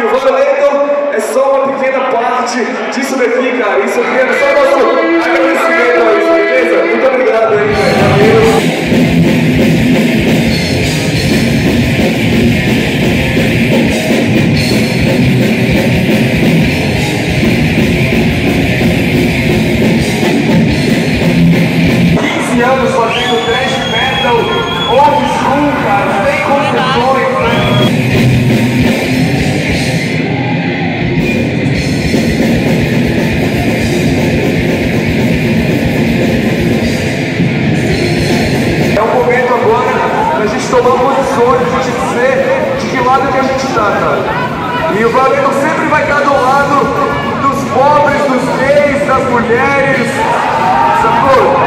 que o Valendo é só uma pequena parte disso daqui, cara. Isso aqui é só nosso agradecimento a isso, beleza? Muito obrigado aí, velho. Valeu. anos fazendo thrash metal, old school, cara, tomar posições, a gente dizer de que lado que a gente tá, cara. E o Valendo sempre vai estar do lado dos pobres, dos gays, das mulheres, sacou?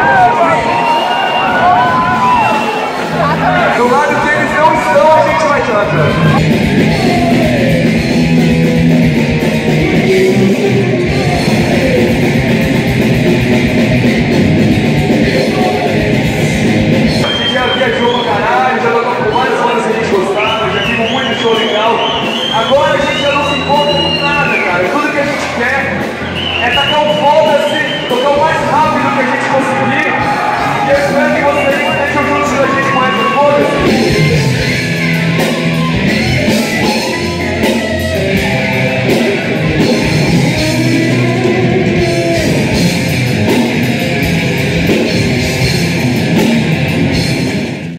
Do lado que eles não estão, a gente vai estar, cara. Yeah.